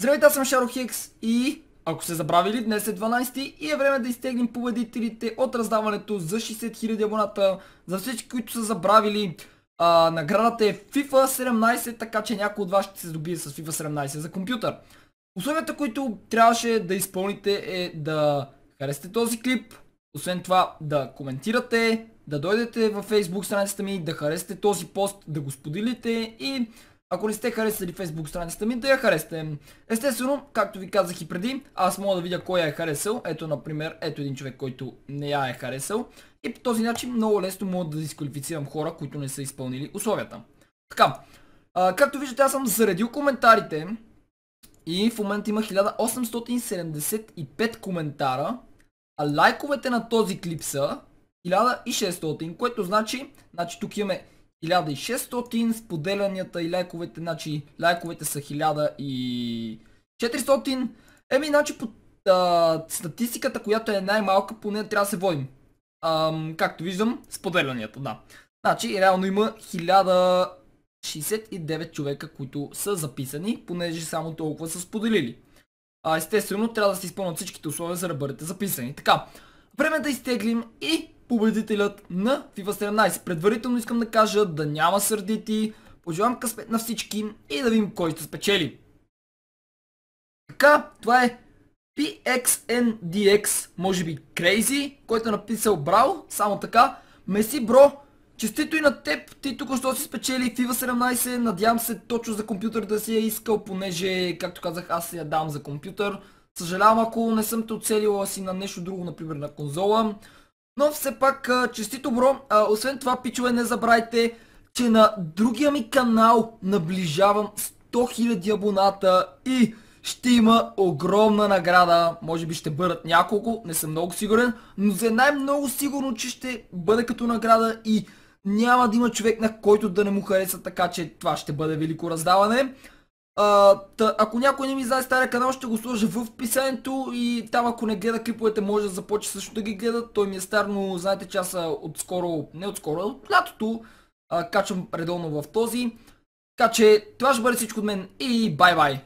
Здравейте, аз съм Шаро Хекс и ако сте забравили, днес е 12 и е време да изтеглим победителите от раздаването за 60 000 абоната. За всички, които са забравили, а, наградата е FIFA 17, така че някой от вас ще се здобие с FIFA 17 за компютър. Условията, които трябваше да изпълните е да харесате този клип, освен това да коментирате, да дойдете във Facebook страницата ми, да харесате този пост, да го споделите и ако не сте харесали Facebook страницата ми, да я харесате. Естествено, както ви казах и преди, аз мога да видя кой я е харесал. Ето, например, ето един човек, който не я е харесал. И по този начин много лесно мога да дисквалифицирам хора, които не са изпълнили условията. Така, а, както виждате, аз съм заредил коментарите. И в момента има 1875 коментара. А лайковете на този клип са 1600, което значи, значи тук имаме 1600, споделянията и лайковете, значи лайковете са 1400. Еми, значи по а, статистиката, която е най-малка, поне трябва да се водим. Ам, както виждам, споделянията, да. Значи, реално има 1069 човека, които са записани, понеже само толкова са споделили. А, естествено, трябва да се изпълнят всичките условия, за да бъдете записани. Така, време да изтеглим и победителят на FIFA 17. Предварително искам да кажа да няма сърдити, пожелавам късмет на всички и да видим кой ще спечели. Така, това е PXNDX, може би Crazy, който е написал Браво, само така. Меси, бро, честито и на теб, ти тук що си спечели FIFA 17, надявам се точно за компютър да си я искал, понеже, както казах, аз я дам за компютър. Съжалявам, ако не съм те оцелила си на нещо друго, например на конзола. Но все пак, честито бро. А, освен това, пичове, не забравяйте, че на другия ми канал наближавам 100 000 абоната и ще има огромна награда. Може би ще бъдат няколко, не съм много сигурен, но за една е сигурно, че ще бъде като награда и няма да има човек на който да не му хареса, така че това ще бъде велико раздаване. Та, ако някой не ми знае стария канал, ще го сложа в описанието и там ако не гледа клиповете, може да започне също да ги гледа. Той ми е стар, но знаете, че аз отскоро, не отскоро, от лятото а, качвам редовно в този. Така че това ще бъде всичко от мен и бай-бай!